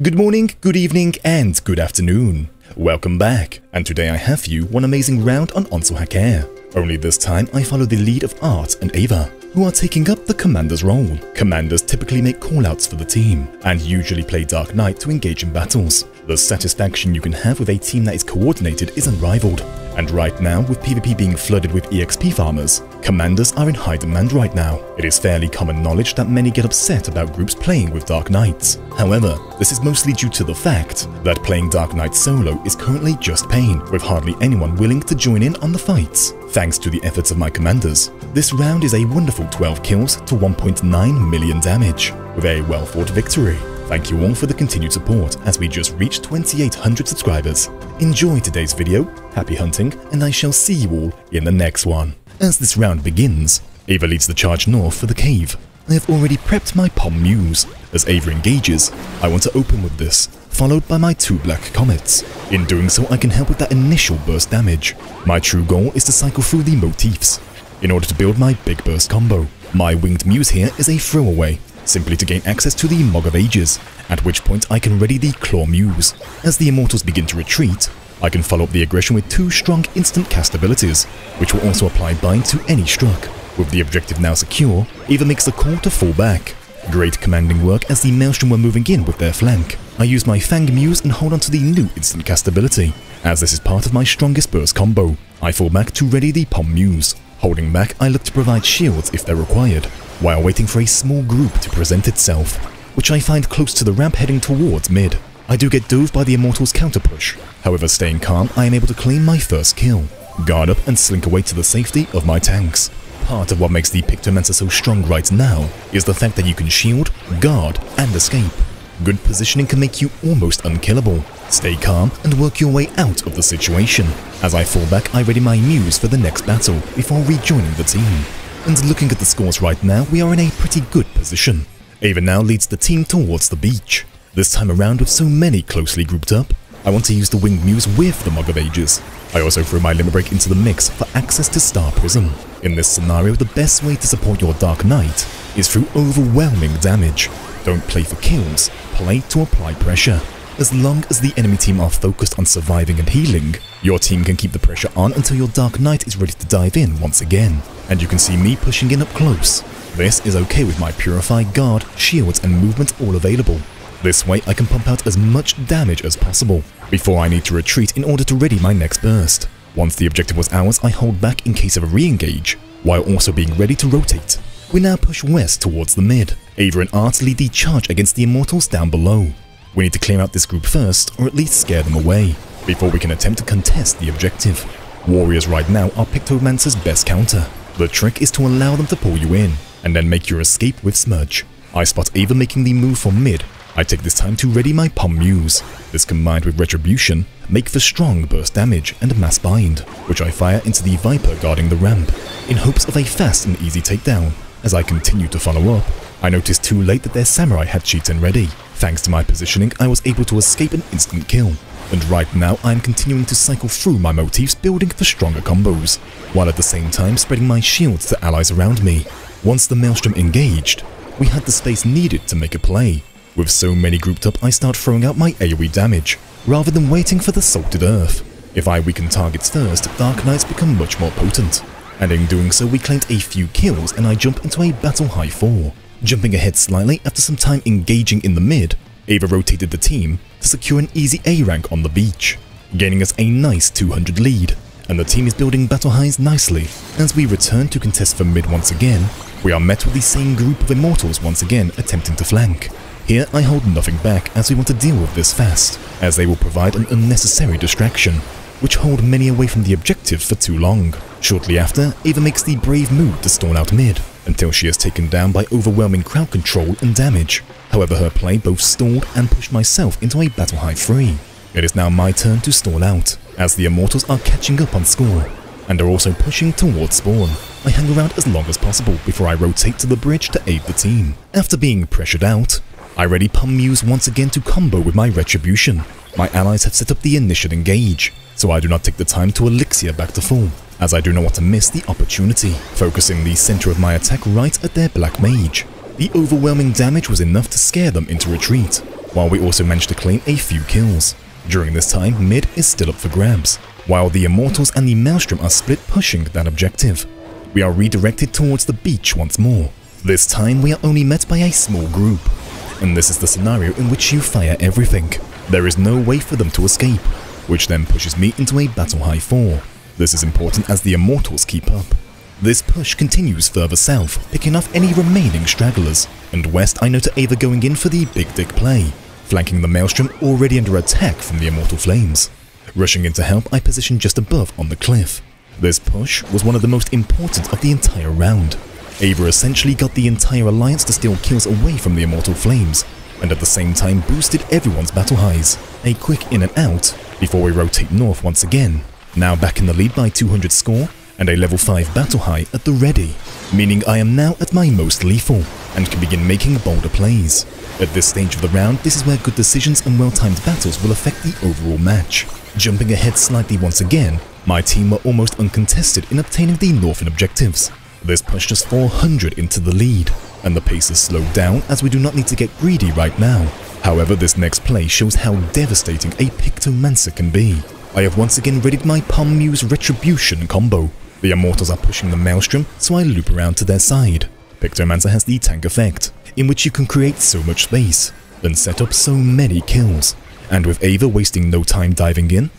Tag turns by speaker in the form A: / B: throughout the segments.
A: Good morning, good evening, and good afternoon. Welcome back, and today I have for you one amazing round on Onsal Hakair. Only this time I follow the lead of Art and Ava, who are taking up the commander's role. Commanders typically make callouts for the team, and usually play Dark Knight to engage in battles. The satisfaction you can have with a team that is coordinated is unrivaled. And right now, with PvP being flooded with EXP farmers, commanders are in high demand right now. It is fairly common knowledge that many get upset about groups playing with Dark Knights. However, this is mostly due to the fact that playing Dark Knight solo is currently just pain, with hardly anyone willing to join in on the fights. Thanks to the efforts of my commanders, this round is a wonderful 12 kills to 1.9 million damage, with a well-fought victory. Thank you all for the continued support as we just reached 2800 subscribers. Enjoy today's video, happy hunting, and I shall see you all in the next one. As this round begins, Ava leads the charge north for the cave. I have already prepped my Pom Muse. As Ava engages, I want to open with this, followed by my two black comets. In doing so, I can help with that initial burst damage. My true goal is to cycle through the motifs in order to build my big burst combo. My winged muse here is a throwaway, simply to gain access to the Mog of Ages, at which point I can ready the Claw Muse. As the Immortals begin to retreat, I can follow up the aggression with two strong instant cast abilities, which will also apply Bind to any struck. With the objective now secure, Eva makes the call to fall back. Great commanding work as the Maelstrom were moving in with their flank. I use my Fang Muse and hold on to the new instant cast ability, as this is part of my strongest burst combo. I fall back to ready the Pom Muse. Holding back, I look to provide shields if they're required, while waiting for a small group to present itself, which I find close to the ramp heading towards mid. I do get dove by the Immortals counter push, however staying calm I am able to claim my first kill, guard up and slink away to the safety of my tanks. Part of what makes the Pictomancer so strong right now is the fact that you can shield, guard, and escape. Good positioning can make you almost unkillable. Stay calm and work your way out of the situation. As I fall back, I ready my muse for the next battle before rejoining the team. And looking at the scores right now, we are in a pretty good position. Ava now leads the team towards the beach. This time around with so many closely grouped up, I want to use the Winged Muse with the Mog of Ages. I also throw my Limit Break into the mix for access to Star Prism. In this scenario, the best way to support your Dark Knight is through overwhelming damage. Don't play for kills, play to apply pressure. As long as the enemy team are focused on surviving and healing, your team can keep the pressure on until your Dark Knight is ready to dive in once again, and you can see me pushing in up close. This is okay with my Purify, Guard, Shields and movement all available. This way I can pump out as much damage as possible, before I need to retreat in order to ready my next burst. Once the objective was ours, I hold back in case of a re-engage, while also being ready to rotate. We now push west towards the mid. Ava and Art lead the charge against the Immortals down below. We need to clear out this group first, or at least scare them away, before we can attempt to contest the objective. Warriors right now are Pictomancer's best counter. The trick is to allow them to pull you in, and then make your escape with Smudge. I spot Ava making the move for mid. I take this time to ready my Pom Muse. This combined with Retribution make for strong burst damage and mass bind, which I fire into the Viper guarding the ramp, in hopes of a fast and easy takedown. As I continue to follow up, I noticed too late that their Samurai had Cheaten ready. Thanks to my positioning, I was able to escape an instant kill. And right now, I am continuing to cycle through my motifs building for stronger combos, while at the same time spreading my shields to allies around me. Once the Maelstrom engaged, we had the space needed to make a play. With so many grouped up, I start throwing out my AoE damage, rather than waiting for the salted earth. If I weaken targets first, Dark Knights become much more potent. And in doing so, we claimed a few kills and I jump into a battle high 4. Jumping ahead slightly after some time engaging in the mid, Ava rotated the team to secure an easy A rank on the beach, gaining us a nice 200 lead, and the team is building battle highs nicely. As we return to contest for mid once again, we are met with the same group of immortals once again attempting to flank. Here I hold nothing back as we want to deal with this fast, as they will provide an unnecessary distraction, which hold many away from the objective for too long. Shortly after, Ava makes the brave move to stall out mid, until she is taken down by overwhelming crowd control and damage. However, her play both stalled and pushed myself into a battle high 3. It is now my turn to stall out, as the Immortals are catching up on score, and are also pushing towards spawn. I hang around as long as possible before I rotate to the bridge to aid the team. After being pressured out, I ready Pom Muse once again to combo with my Retribution. My allies have set up the initial engage, so I do not take the time to elixir back to full, as I do not want to miss the opportunity, focusing the center of my attack right at their Black Mage. The overwhelming damage was enough to scare them into retreat. while we also managed to claim a few kills. During this time, mid is still up for grabs, while the Immortals and the Maelstrom are split pushing that objective. We are redirected towards the beach once more. This time we are only met by a small group, and this is the scenario in which you fire everything. There is no way for them to escape, which then pushes me into a battle high 4. This is important as the Immortals keep up. This push continues further south, picking off any remaining stragglers, and west I note Ava going in for the big dick play, flanking the Maelstrom already under attack from the Immortal Flames. Rushing in to help, I position just above on the cliff. This push was one of the most important of the entire round. Ava essentially got the entire alliance to steal kills away from the Immortal Flames, and at the same time boosted everyone's battle highs. A quick in and out before we rotate north once again. Now back in the lead by 200 score, and a level 5 battle high at the ready, meaning I am now at my most lethal and can begin making bolder plays. At this stage of the round, this is where good decisions and well-timed battles will affect the overall match. Jumping ahead slightly once again, my team were almost uncontested in obtaining the northern objectives. This pushed us 400 into the lead, and the pace is slowed down as we do not need to get greedy right now. However, this next play shows how devastating a Pictomancer can be. I have once again readied my Pom Muse Retribution combo, the Immortals are pushing the Maelstrom, so I loop around to their side. Pictomancer has the tank effect, in which you can create so much space, and set up so many kills. And with Ava wasting no time diving in,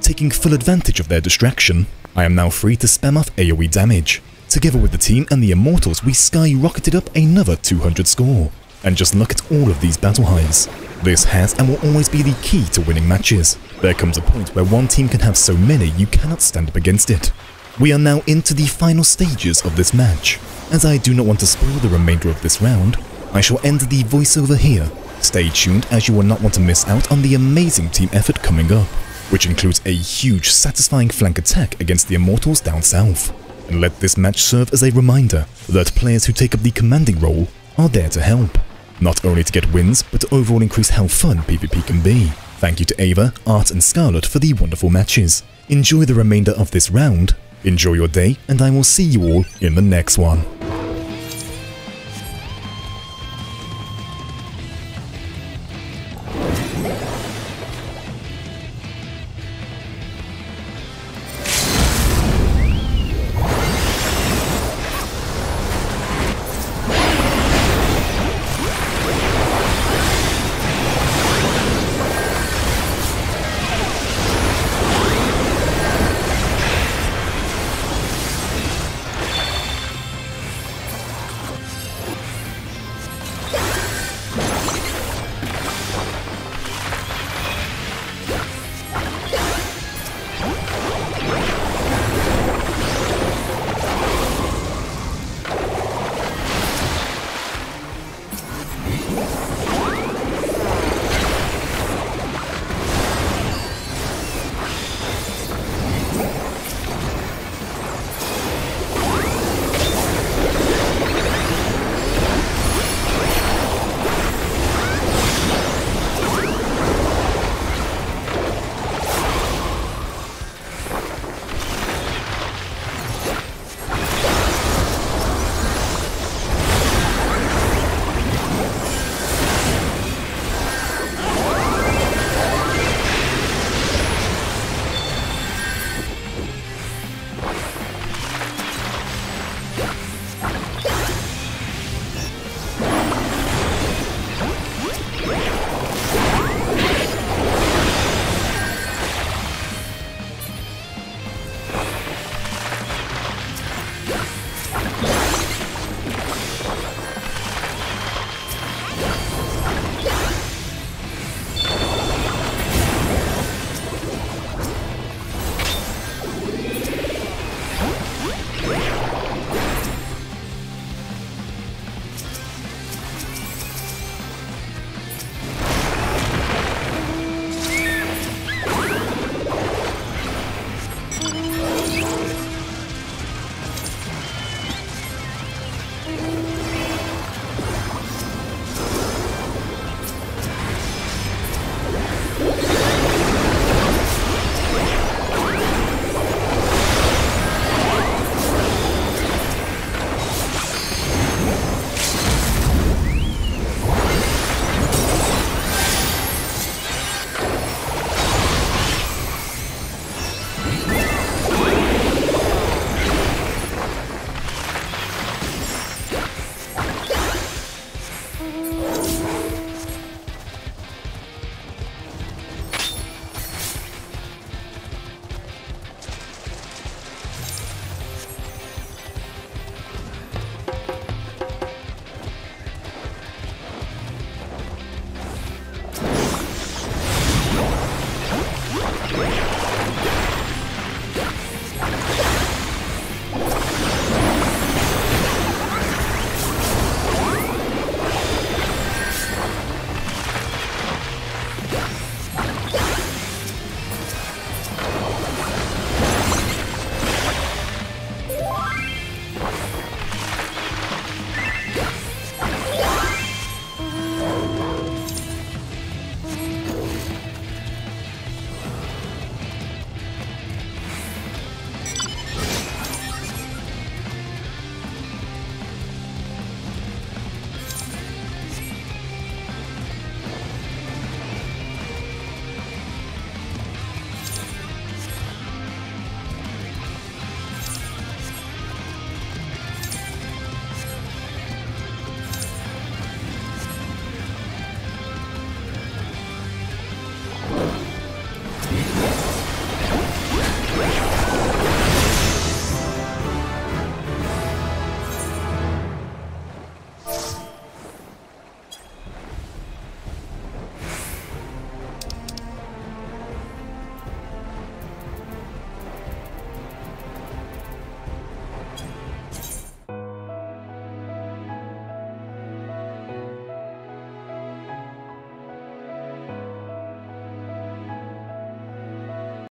A: taking full advantage of their distraction, I am now free to spam off AoE damage. Together with the team and the Immortals, we skyrocketed up another 200 score. And just look at all of these battle highs. This has and will always be the key to winning matches. There comes a point where one team can have so many you cannot stand up against it. We are now into the final stages of this match. As I do not want to spoil the remainder of this round, I shall end the voiceover here. Stay tuned as you will not want to miss out on the amazing team effort coming up, which includes a huge satisfying flank attack against the Immortals down south. And let this match serve as a reminder that players who take up the commanding role are there to help. Not only to get wins, but to overall increase how fun PvP can be. Thank you to Ava, Art and Scarlet for the wonderful matches. Enjoy the remainder of this round, Enjoy your day, and I will see you all in the next one. Mm-hmm.